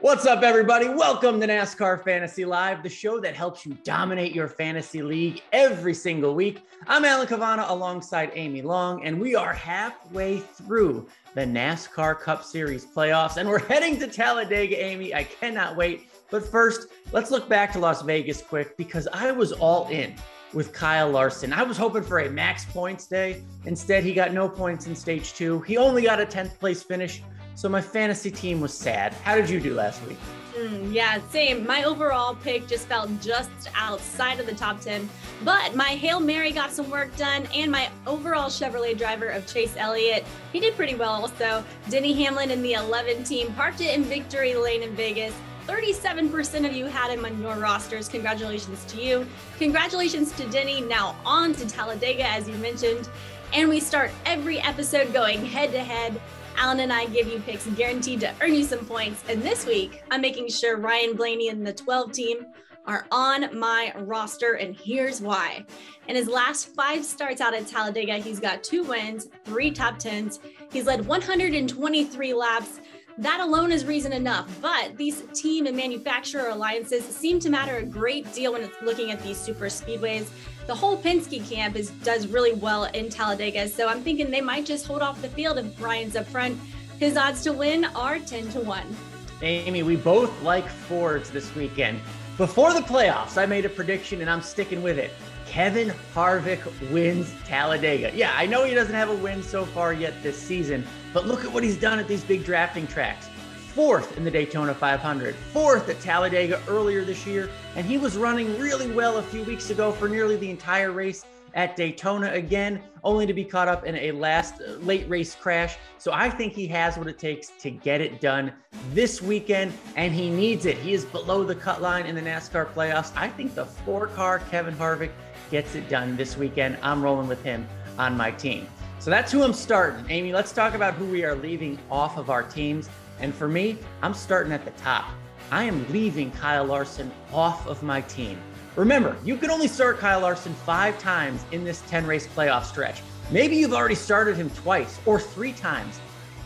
What's up, everybody? Welcome to NASCAR Fantasy Live, the show that helps you dominate your fantasy league every single week. I'm Alan Cavanna alongside Amy Long, and we are halfway through the NASCAR Cup Series playoffs, and we're heading to Talladega, Amy. I cannot wait. But first, let's look back to Las Vegas quick because I was all in with Kyle Larson. I was hoping for a max points day. Instead, he got no points in stage two. He only got a 10th place finish. So my fantasy team was sad. How did you do last week? Mm, yeah, same. My overall pick just felt just outside of the top 10, but my Hail Mary got some work done, and my overall Chevrolet driver of Chase Elliott, he did pretty well also. Denny Hamlin in the 11 team parked it in victory lane in Vegas. 37% of you had him on your rosters. Congratulations to you. Congratulations to Denny. Now on to Talladega, as you mentioned. And we start every episode going head to head. Alan and I give you picks guaranteed to earn you some points. And this week, I'm making sure Ryan Blaney and the 12 team are on my roster, and here's why. In his last five starts out at Talladega, he's got two wins, three top tens. He's led 123 laps, that alone is reason enough, but these team and manufacturer alliances seem to matter a great deal when it's looking at these super speedways. The whole Penske camp is does really well in Talladega, so I'm thinking they might just hold off the field if Ryan's up front. His odds to win are 10 to 1. Amy, we both like Fords this weekend. Before the playoffs, I made a prediction and I'm sticking with it. Kevin Harvick wins Talladega. Yeah, I know he doesn't have a win so far yet this season, but look at what he's done at these big drafting tracks. Fourth in the Daytona 500, fourth at Talladega earlier this year, and he was running really well a few weeks ago for nearly the entire race at Daytona again, only to be caught up in a last uh, late race crash. So I think he has what it takes to get it done this weekend, and he needs it. He is below the cut line in the NASCAR playoffs. I think the four car Kevin Harvick gets it done this weekend. I'm rolling with him on my team. So that's who I'm starting. Amy, let's talk about who we are leaving off of our teams. And for me, I'm starting at the top. I am leaving Kyle Larson off of my team. Remember, you can only start Kyle Larson five times in this 10 race playoff stretch. Maybe you've already started him twice or three times.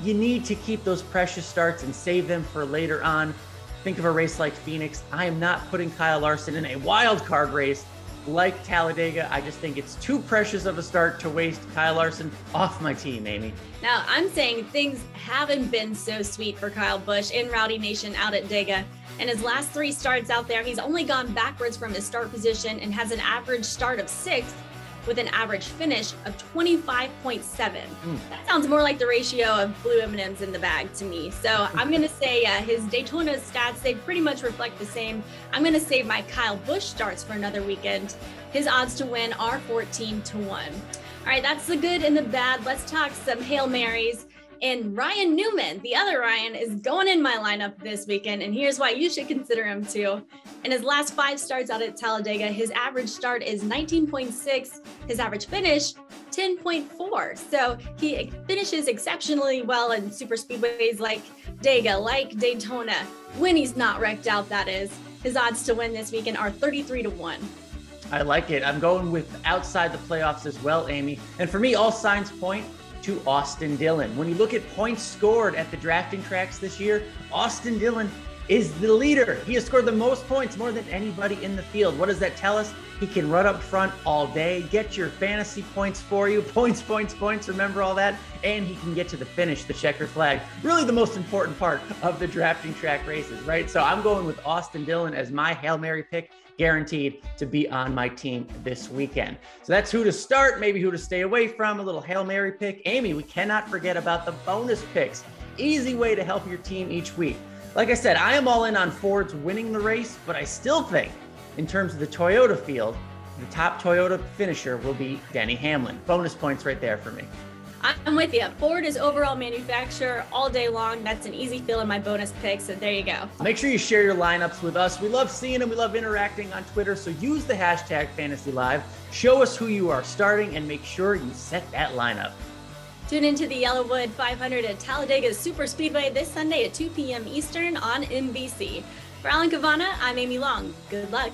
You need to keep those precious starts and save them for later on. Think of a race like Phoenix. I am not putting Kyle Larson in a wild card race like Talladega. I just think it's too precious of a start to waste Kyle Larson off my team, Amy. Now, I'm saying things haven't been so sweet for Kyle Busch in Rowdy Nation out at Dega. In his last three starts out there, he's only gone backwards from his start position and has an average start of sixth with an average finish of 25.7. Mm. That sounds more like the ratio of blue M&Ms in the bag to me. So I'm going to say uh, his Daytona stats, they pretty much reflect the same. I'm going to save my Kyle Busch starts for another weekend. His odds to win are 14 to 1. All right, that's the good and the bad. Let's talk some Hail Marys. And Ryan Newman, the other Ryan, is going in my lineup this weekend. And here's why you should consider him too. In his last five starts out at Talladega, his average start is 19.6, his average finish, 10.4. So he finishes exceptionally well in super speedways like Dega, like Daytona, when he's not wrecked out, that is. His odds to win this weekend are 33 to 1. I like it. I'm going with outside the playoffs as well, Amy. And for me, all signs point to Austin Dillon. When you look at points scored at the drafting tracks this year, Austin Dillon is the leader. He has scored the most points, more than anybody in the field. What does that tell us? He can run up front all day, get your fantasy points for you. Points, points, points. Remember all that? And he can get to the finish, the checker flag. Really, the most important part of the drafting track races, right? So I'm going with Austin Dillon as my Hail Mary pick guaranteed to be on my team this weekend. So that's who to start, maybe who to stay away from, a little Hail Mary pick. Amy, we cannot forget about the bonus picks. Easy way to help your team each week. Like I said, I am all in on Ford's winning the race, but I still think, in terms of the Toyota field, the top Toyota finisher will be Denny Hamlin. Bonus points right there for me. I'm with you. Ford is overall manufacturer all day long. That's an easy fill in my bonus pick. So there you go. Make sure you share your lineups with us. We love seeing them. We love interacting on Twitter. So use the hashtag Fantasy Live. Show us who you are starting and make sure you set that lineup. Tune into the YellaWood 500 at Talladega Super Speedway this Sunday at 2 p.m. Eastern on NBC. For Alan Cavanna, I'm Amy Long. Good luck.